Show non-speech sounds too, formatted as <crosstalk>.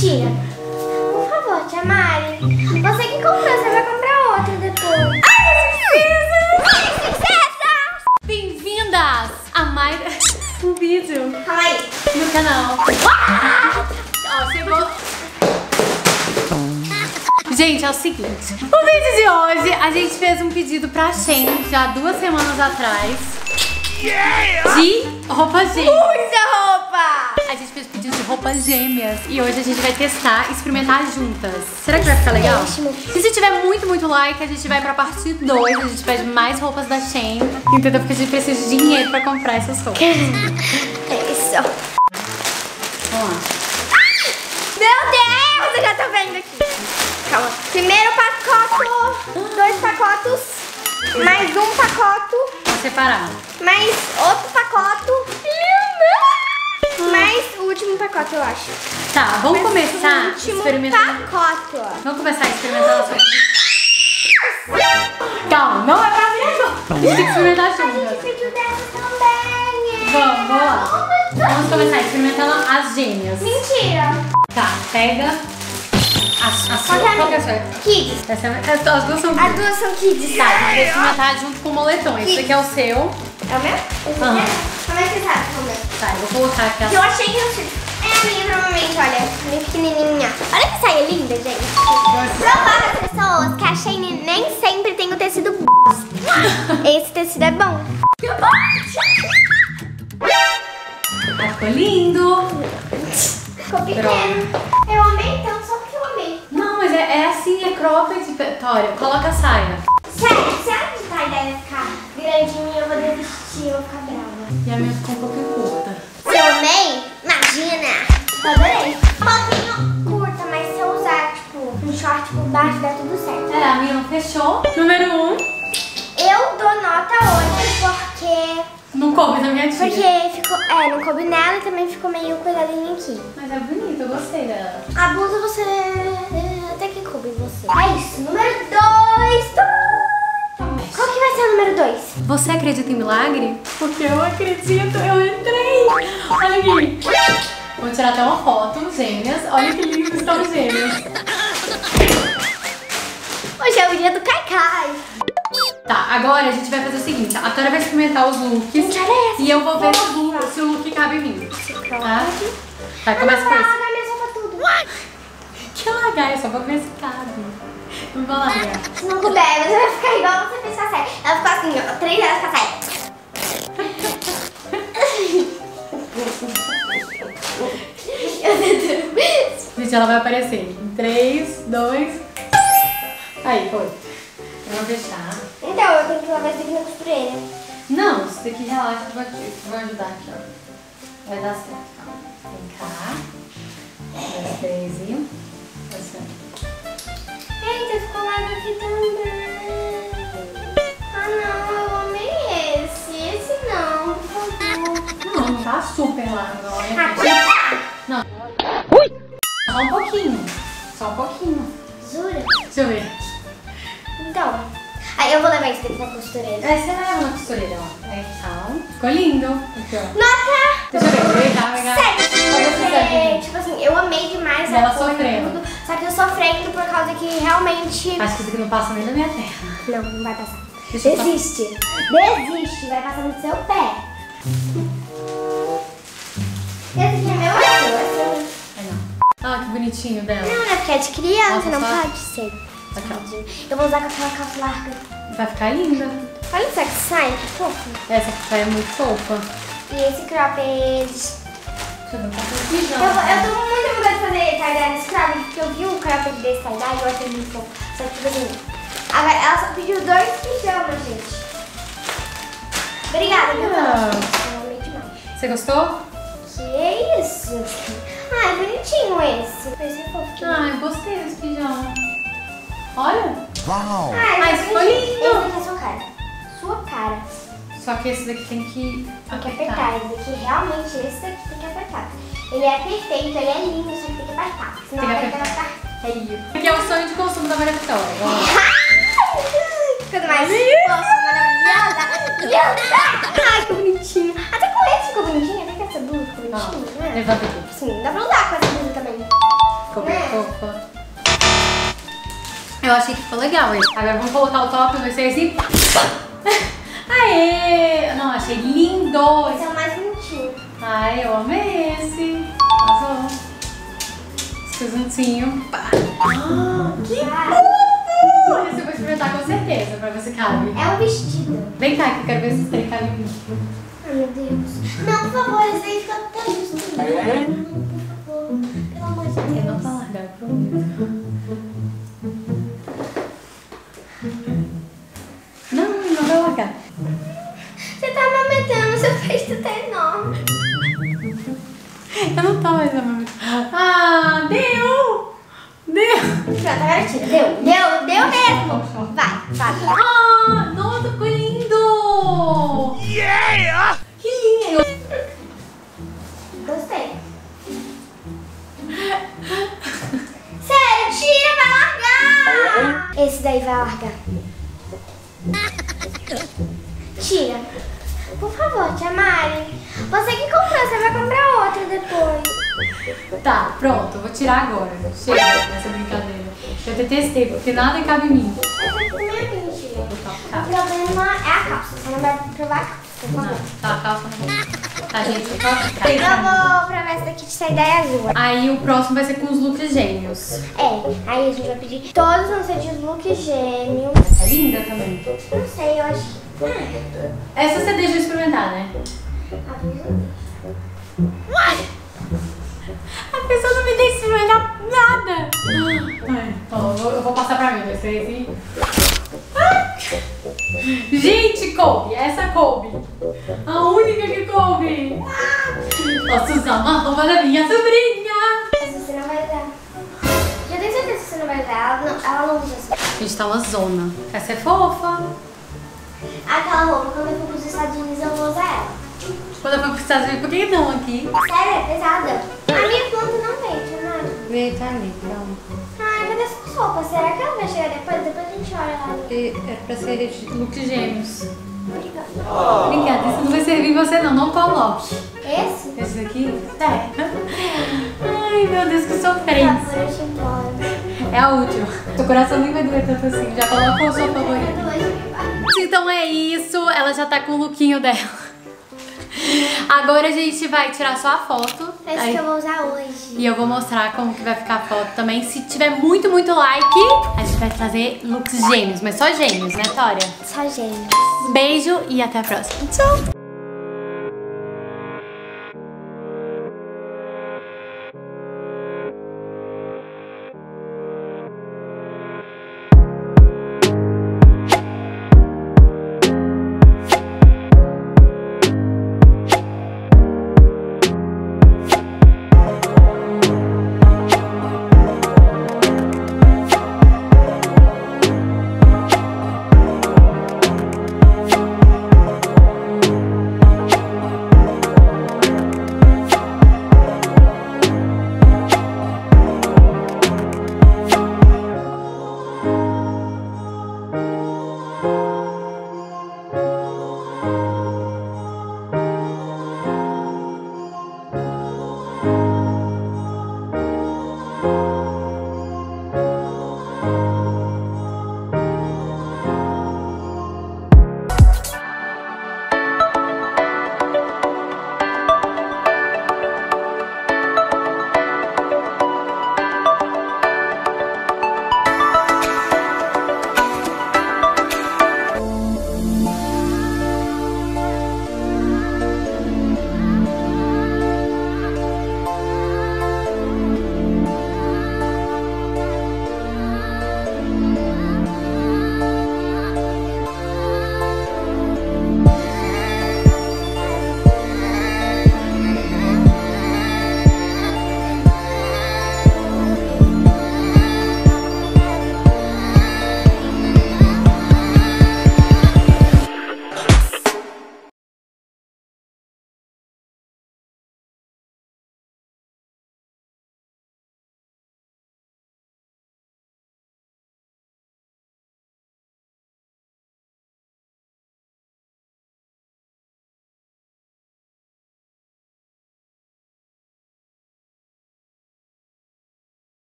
Mentira. Por favor, tia Mari. Você que comprou, você vai comprar outra depois. Ai, princesa! Bem-vindas a mais <laughs> um vídeo Calma aí. no canal. Ó, chegou. Gente, é o seguinte. O vídeo de hoje, a gente fez um pedido pra Shen já duas semanas atrás. De roupa gêmea. Muita roupa! A gente fez pedido de roupas gêmeas e hoje a gente vai testar e experimentar juntas. Será que vai ficar legal? E se tiver muito, muito like, a gente vai pra parte 2. A gente pede mais roupas da Shein. Entendeu? Porque a gente precisa de dinheiro pra comprar essas roupas. <laughs> É isso. Vamos lá. Meu Deus, eu já tô vendo aqui. Calma. Primeiro pacote, dois pacotes, mais um pacote, separar. mais outro pacote, mais o último pacote, eu acho. Tá, vamos começar O último experimentando. pacote, ó. Vamos começar experimentando as roupas. Calma, não é pra mim agora. A gente tem que experimentar A gente pediu dessa também. Vamos, vamos lá. Vamos começar experimentando as gêmeas. Mentira. Tá, pega a, sua. Qual que é a que minha? sua? Kids. Essa é, as duas são As duas são kids. Tá, a gente vai experimentar junto com o moletom. Esse daqui é o seu. É o meu? Esse Aham. aqui? Como é que você sabe que é? Tá, eu vou colocar aqui Eu a... achei que eu tinha. É a minha, provavelmente, olha. Bem pequenininha. Olha que saia linda, gente. Provar as pessoas que a Shane nem sempre tem o tecido b****. <laughs> Esse tecido é bom. Ah, ficou lindo. Ficou pequeno. Eu amei tanto só porque eu amei. Não, mas é, é assim, é cropped, Vitória. Coloca a saia. Sério, se a tá ideia de ficar grande em mim, eu vou desistir, eu vou ficar brava. E a minha ficou um pouquinho curta. Se eu amei, imagina. Adorei. Um pouquinho curta, mas se eu usar, tipo, um short por baixo, dá tudo certo. É, a minha não fechou. Número um. Eu dou nota 8 porque Não coube na minha tia. Porque ficou. É, não coube nela e também ficou meio coisadinha aqui. Mas é bonito, eu gostei dela. A blusa você. É. É isso. Número 2. Qual que vai ser o número 2? Você acredita em milagre? Porque eu acredito, eu entrei. Olha aqui. Vou tirar até uma foto, gêmeas. Olha que lindo estão gêmeas. Hoje é o dia do Kaikai. Tá, agora a gente vai fazer o seguinte. A Tora vai experimentar os looks. Gente, olha essa. E eu vou ver se o look, cabe em mim. Tá? Vai, começa com esse. largar minha roupa tudo. Que largar, eu só vou ver se cabe. Não vou largar. Se não puder, você vai ficar igual você fez com a série. Ela ficou assim, ó, três horas com a série. Gente, ela vai aparecer. Em 3, 2. Aí, foi. Eu vou deixar. Então, eu tenho que lavar isso aqui na costureira. Não, isso daqui relaxa, eu vou, ajudar aqui, ó. Vai dar certo. Vem cá. Dois, três e. Eita, ficou lá aqui também. Ah, não, eu amei esse. Esse não, por favor. Não, não tá super largo, olha. Aqui tá. Não. Só um pouquinho. Só um pouquinho. Jura? Deixa eu ver. Então. Aí eu vou levar isso daqui na costureira. Aí você leva na costureira, ó. Aí, então. Ficou lindo. Aqui, ó. Nota! Deixa eu ver, cá, vem cá. Sete! Serve. tipo assim, eu amei demais Ela a cor sofrendo. tudo. Só que eu sofrendo por causa que realmente. Acho que isso aqui não passa nem na minha terra. Não, não vai passar. Deixa Desiste. Desiste. Vai passar no seu pé. Esse aqui é meu é? É. Ah, que bonitinho dela. Não, é porque é de criança, Nossa, não só- pode ser. Ó. Eu vou usar com aquela calça larga. Vai ficar linda. Olha essa que sai, que fofo. Essa aqui é muito fofa. E esse cropped. Deixa eu ver qual que é o Eu, eu tô muito fazer tie-dye cropped, porque eu vi um cropped desse tie-dye e eu achei muito fofo. Só que, tipo assim, agora ela só pediu dois pijamas, gente. Obrigada, viu? Ah. Eu amei demais. Você gostou? Que isso? Ai, bonitinho esse. Esse é fofo. Ah, eu gostei desse pijama. Olha. Wow! Ai, Mas ficou lindo. Esse é sua cara. Sua cara. Só que esse daqui tem que Tem que apertar. Esse daqui, realmente, esse daqui tem que apertar. Ele é perfeito, ele é lindo, só que tem que apertar. Senão Tem vai ficar feio. Porque é o sonho de consumo da Maria Vitória. <laughs> Coisa mais. Linda! Ai, que bonitinho. Até com esse ficou bonitinho, até com essa blusa ficou Ó, bonitinho, não é? Levanta aqui. Sim, dá pra usar com essa blusa também. Ficou fofa. Eu achei que ficou legal esse. Agora vamos colocar o top, vai ser assim. Aê! Não, achei lindo! Esse é o mais bonitinho. Ai, eu amei esse. Esse conjuntinho. Pá. Ah, que fofo! Esse eu vou experimentar com certeza, pra ver se cabe. É um vestido. Vem cá que eu quero ver se trem cabe mim. Ai, meu Deus. Não, por favor, esse aí fica tão justo. Não, por favor. Pelo amor de Eu não Deus. vou largar, eu prometo. Não, não vai largar. Você tá amamentando, seu tá enorme. Eu não tô mais amando. Ah, deu! Deu! Pronto, agora tira. Deu, deu, deu mesmo. Vai, vai. Ah, nossa, ficou lindo! Yeah! Que lindo! Gostei. Sério, tira, vai largar. Esse daí vai largar. Tira. Por favor, tia Mari. Você que comprou, você vai comprar outra depois. Tá, pronto, eu vou tirar agora. Chega dessa brincadeira. Eu detestei, porque nada cabe em mim. O problema é a calça. Você não vai provar a calça, por Não, favor. tá, a calça não. Tá, gente, eu posso Eu vou provar essa daqui de sair da azul. Aí o próximo vai ser com os looks gêmeos. É, aí a gente vai pedir. Todos vão ser de look gêmeo. Essa é linda também. Não sei, eu acho que. Ah, Essa você deixa eu experimentar, né? A pessoa não me deixa experimentar nada. Ai, ó, eu vou- eu vou passar pra mim, vai ser assim. Ah! Gente, coube, essa coube. A única que coube. Posso usar uma roupa da minha sobrinha. Ela não, ela não usa assim. Gente, tá uma zona. Essa é fofa. Aquela roupa, quando eu for pros Estados Unidos, eu vou usar ela. Quando eu for pros Estados Unidos, por que não aqui? Sério, é pesada. A minha conta não veio, tia Mari. Vê, tá ali, pronto. Ai, cadê suas roupas? Será que ela vai chegar depois? Depois a gente olha lá. Era pra ser de look gêmeos. Obrigada. Obrigada, isso não vai servir você não, não coloque. Esse? Esse daqui? É. <laughs> Ai, meu Deus, que Por sofrência. favor, eu te. É a última. Seu coração nem vai doer tanto assim. Já colocou o seu favorito. Então é isso. Ela já tá com o lookinho dela. Agora a gente vai tirar só a foto. Esse Aí- que eu vou usar hoje. E eu vou mostrar como que vai ficar a foto também. Se tiver muito, muito like, a gente vai fazer looks gêmeos. Mas só gêmeos, né, Tória? Só gêmeos. Beijo e até a próxima. Tchau!